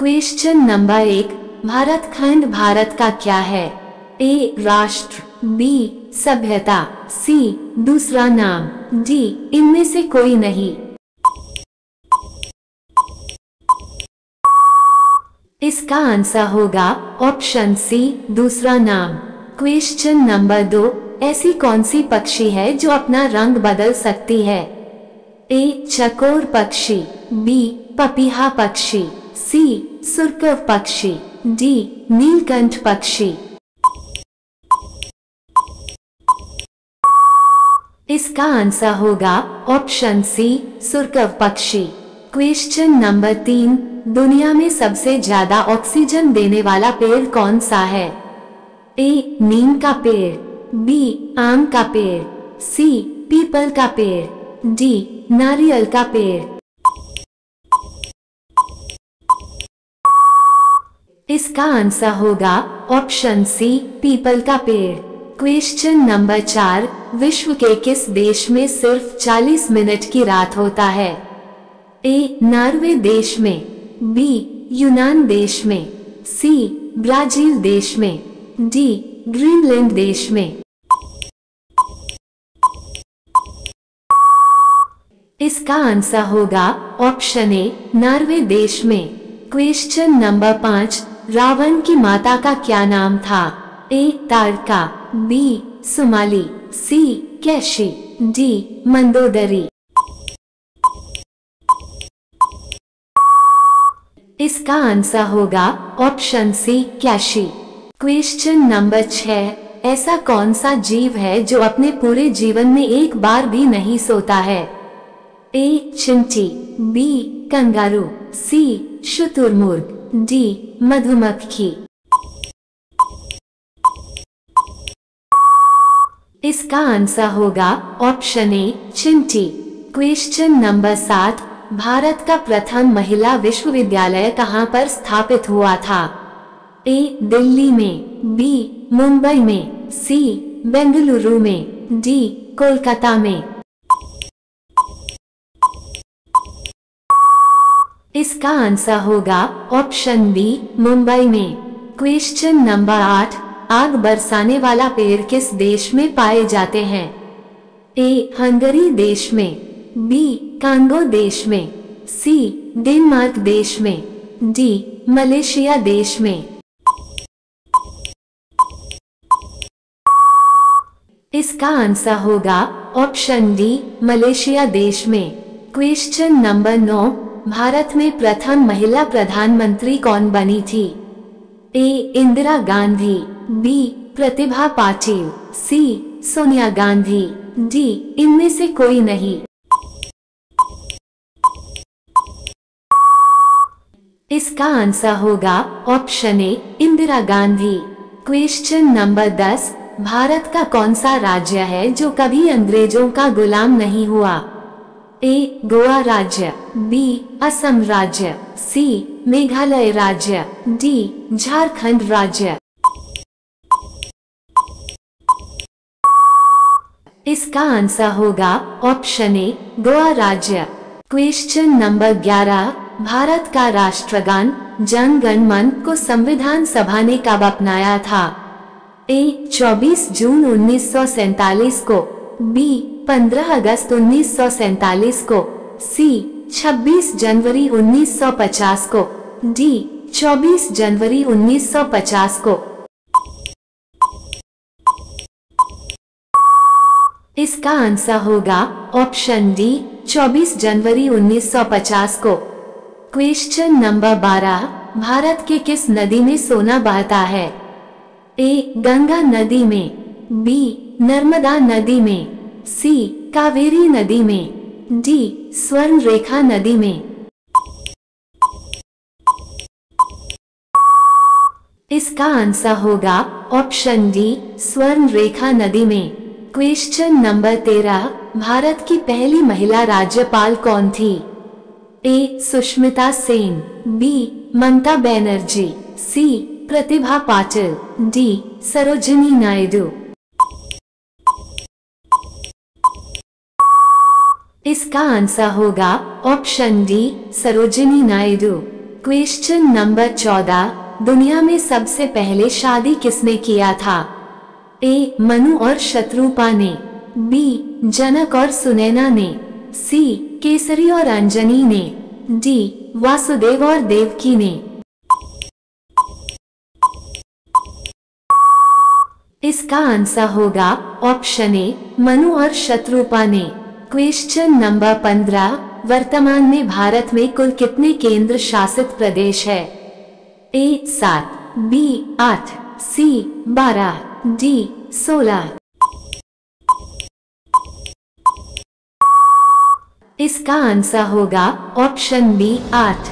Question number एक, भारत खंड भारत का क्या है? ए राष्ट्र बी सभ्यता सी दूसरा नाम डी इनमें से कोई नहीं। इसका आंसर होगा ऑप्शन सी दूसरा नाम। क्वेश्चन नंबर दो, ऐसी कौन सी पक्षी है जो अपना रंग बदल सकती है? ए चकोर पक्षी बी पपीहा पक्षी सी सुरकव पक्षी डी नीलकंठ पक्षी इसका आंसर होगा ऑप्शन सी सुरकव पक्षी क्वेश्चन नंबर तीन, दुनिया में सबसे ज़्यादा ऑक्सीजन देने वाला पेड़ कौन सा है? ए नीम का पेड़। बी आम का पेड़। सी पीपल का पेड़। डी नारियल का पेड़। इसका आंसर होगा ऑप्शन सी, पीपल का पेड़। क्वेश्चन नंबर चार, विश्व के किस देश में सिर्फ़ 40 मिनट की रात होता है? ए, नॉर्वे देश में, बी, यूनान देश में, सी, ब्राज़ील देश में, डी, ग्रीनलैंड देश में। इसका आंसर होगा ऑप्शन ए, नॉर्वे देश में। क्वेश्चन नंबर पाँच रावण की माता का क्या नाम था? A, Taraka, B, Sumali, C, Kaishi, D, Mandodari. इसका आंसर होगा option C, Kaishi. Question number छह, ऐसा कौन सा जीव है जो अपने पूरे जीवन में एक बार भी नहीं सोता है? ए, चिंटी, बी, कंगारू, सी, शुतुरमुर्ग। डी, मधुमक्खी। इसका आंसर होगा ऑप्शन ए, चिंटी। क्वेश्चन नंबर सात, भारत का प्रथम महिला विश्वविद्यालय कहाँ पर स्थापित हुआ था? ए, दिल्ली में, बी, मुंबई में, सी, बेंगलुरु में, डी, कोलकाता में। इसका आंसर होगा ऑप्शन बी, मुंबई में। क्वेश्चन नंबर आठ, आग बरसाने वाला पेड़ किस देश में पाए जाते हैं? ए, हंगरी देश में। बी, कांगो देश में। सी, डेनमार्क देश में। डी, मलेशिया देश में। इसका आंसर होगा ऑप्शन डी, मलेशिया देश में। क्वेश्चन नंबर नौ भारत में प्रथम महिला प्रधानमंत्री कौन बनी थी? A. Indira Gandhi B Pratibha Patil C Sonia Gandhi D इनमें से कोई नहीं। इसका आंसर होगा option A, Indira Gandhi. Question number दस, भारत का कौन सा राज्य है जो कभी अंग्रेज़ों का गुलाम नहीं हुआ? ए, गोवा राज्य, बी, असम राज्य, सी, मेघालय राज्य, डी, झारखंड राज्य। इसका आंसर होगा ऑप्शन ए, गोवा राज्य। क्वेश्चन नंबर ग्यारह, भारत का राष्ट्रगान जन गण मन को संविधान सभा ने कब अपनाया था? ए 24 जून उन्नीस को। बी 15 अगस्त उन्नीस को सी 26 जनवरी 1950 को डी 24 जनवरी 1950 को। इसका आंसर होगा ऑप्शन डी 24 जनवरी 1950 को। क्वेश्चन नंबर 12 भारत के किस नदी में सोना बहता है? ए गंगा नदी में बी नर्मदा नदी में, सी, कावेरी नदी में, डी स्वर्ण रेखा नदी में। इसका आंसर होगा ऑप्शन डी स्वर्ण रेखा नदी में। क्वेश्चन नंबर तेरह, भारत की पहली महिला राज्यपाल कौन थी? A, Sushmita Sen, B, Mamata Banerjee, C, Pratibha Patil, D, Sarojini Naidu. इसका आंसर होगा option D, Sarojini Naidu. Question number चौदह, दुनिया में सबसे पहले शादी किसने किया था? ए मनु और शत्रुपा ने। बी जनक और सुनैना ने। सी केसरी और अंजनी ने। डी वासुदेव और देवकी ने। इसका आंसर होगा ऑप्शन ए, मनु और शत्रुपा ने। क्वेश्चन नंबर पंद्रह, वर्तमान में भारत में कुल कितने केंद्र शासित प्रदेश है? ए सात बी आठ सी बारह डी सोलह। इसका आंसर होगा ऑप्शन बी आठ।